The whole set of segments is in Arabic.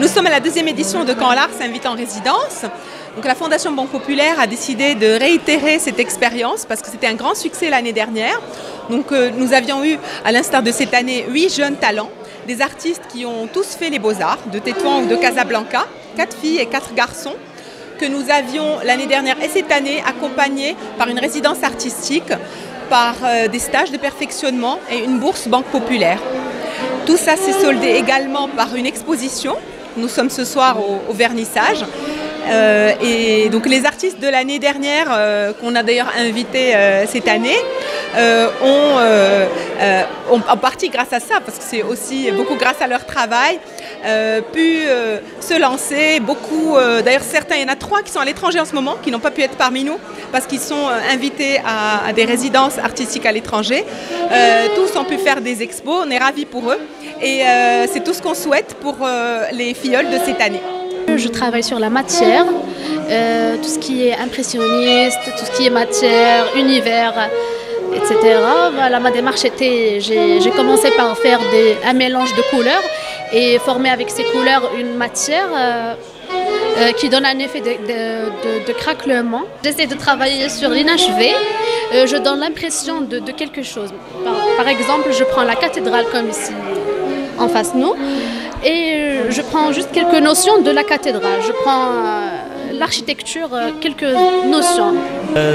Nous sommes à la deuxième édition de Quand l'art s'invite en résidence. Donc la Fondation Banque Populaire a décidé de réitérer cette expérience parce que c'était un grand succès l'année dernière. Donc euh, nous avions eu, à l'instar de cette année, huit jeunes talents, des artistes qui ont tous fait les beaux-arts, de Tétouan ou de Casablanca, quatre filles et quatre garçons que nous avions l'année dernière et cette année accompagnés par une résidence artistique, par euh, des stages de perfectionnement et une bourse Banque Populaire. Tout ça s'est soldé également par une exposition. Nous sommes ce soir au, vernissage. Euh, et donc les artistes de l'année dernière, euh, qu'on a d'ailleurs invités euh, cette année, ont, en partie grâce à ça, parce que c'est aussi beaucoup grâce à leur travail, pu se lancer. Beaucoup, d'ailleurs certains, il y en a trois qui sont à l'étranger en ce moment, qui n'ont pas pu être parmi nous, parce qu'ils sont invités à, des résidences artistiques à l'étranger. tous ont pu faire des expos, on est ravis pour eux. Et euh, c'est tout ce qu'on souhaite pour euh, les filleuls de cette année. Je travaille sur la matière, euh, tout ce qui est impressionniste, tout ce qui est matière, univers, etc. Voilà, ma démarche était, j'ai commencé par faire un mélange de couleurs et former avec ces couleurs une matière qui donne un effet de, craquement. J'essaie de travailler sur l'inachevé. je donne l'impression de, quelque chose. par, exemple, je prends la cathédrale comme ici, en face nous. Et euh, je prends juste quelques notions de la cathédrale. Je prends euh, l'architecture, euh, quelques notions.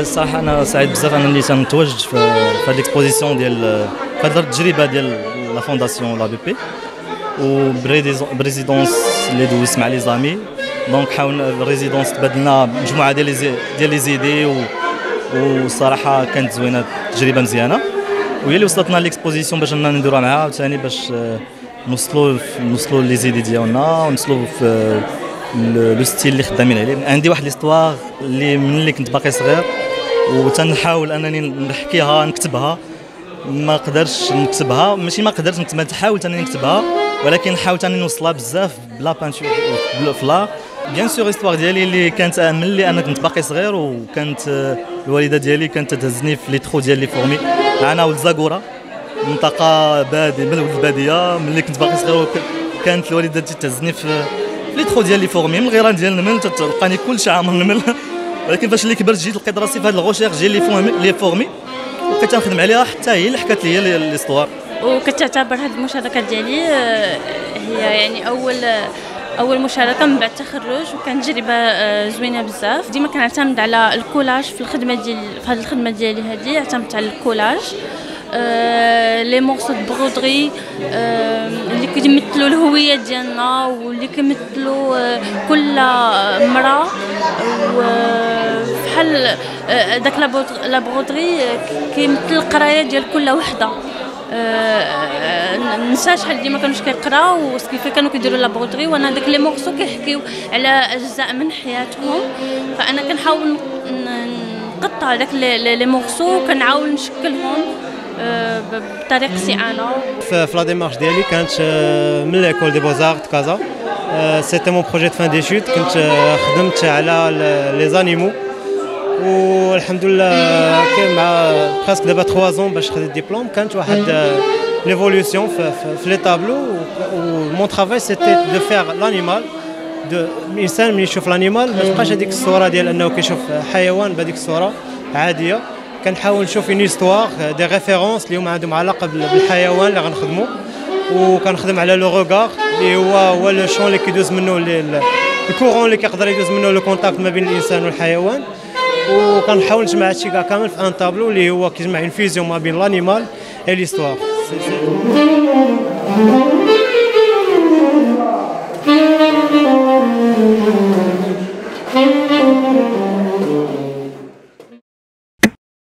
صراحة أنا سعيد بزاف أنني تنتواجد في هذه ليكسبوزيسيون ديال في هذه التجربة ديال لا فونداسيون لا بي بي وبريزيدونس اللي دوزت مع لي زامي دونك حاولنا الريزيدونس تبادلنا مجموعة ديال ديال لي زيدي والصراحة كانت زوينة تجربة مزيانة وهي اللي وصلتنا ليكسبوزيسيون باش اننا نديروها معاها عاوتاني باش نوصلوا نوصلوا لي زيدي ديالنا ونوصلوا في le style اللي خدامين عليه عندي واحد l'histoire اللي من اللي كنت باقي صغير وتنحاول أنني نحكيها نكتبها. ما قدرتش نكتبها ماشي ما قدرت نحاول أنني نكتبها ولكن حاولت أنني نوصلها بزاف ب la peinture voilà. bien sûr histoire ديالي اللي كانت من اللي أنا كنت باقي صغير وكانت الوالدة ديالي كانت تهزني في les trous ديال les fourmis. أنا ولد زاكورة منطقة بادية من الباديه ملي كنت باقي صغير كانت الوالدة تهزني في les trous ديال les fourmis من الغيران ديال النمل تلقاني كل عام النمل ولكن فاش اللي كبرت جيت لقيت راسي في هاد الغوشيغ ديال les fourmis les fourmis وبقيت نخدم عليها حتى هي اللي حكات لي l'histoire. وكتعتبر هاد المشاركة ديالي آه، هي يعني اول أول مشاركة من بعد التخرج وكانت تجربة آه، زوينة بزاف. ديما كنعتمد على الكولاج في الخدمة ديال في هذه الخدمة ديالي هذه اعتمدت على الكولاج. les morceaux de broderie اللي كيمثلوا الهوية ديالنا واللي كيمثلوا كل مراه بحال داك la broderie كيمثل القراية ديال كل وحدة. النساء شحال ديما كانوا كيقراو كيف كانوا كيديروا la broderie وأنا داك les morceaux كيحكيو على أجزاء من حياتهم. فأنا كنحاول نقطع داك les morceaux كنعاود نشكلهم. بطريقتي أنا في la démarche ديالي كانت من l'école des Beaux-Arts Casa c'était mon projet de fin d'études كنت خدمت على les animaux والحمد لله كان مع presque دابا 3 زون باش خديت الدبلوم كانت واحد l'évolution في, في les tableaux و mon travail c'était de vivre l'animal de الانسان ملي يشوف l'animal ما تبقاش هذيك الصورة ديال انه كيشوف حيوان بهذيك الصورة عاديه كنحاول نشوف une histoire des références اللي هما عندهم علاقة بالحيوان اللي غنخدموا وكنخدم على le regard اللي هو هو le champ اللي كيدوز منه ال courant اللي كيقدر يدوز منه le contact ما بين الإنسان والحيوان. وكنحاول نجمع هادشي كاع كامل في un tableau اللي هو كيجمع une vision ما بين l'animal et l'histoire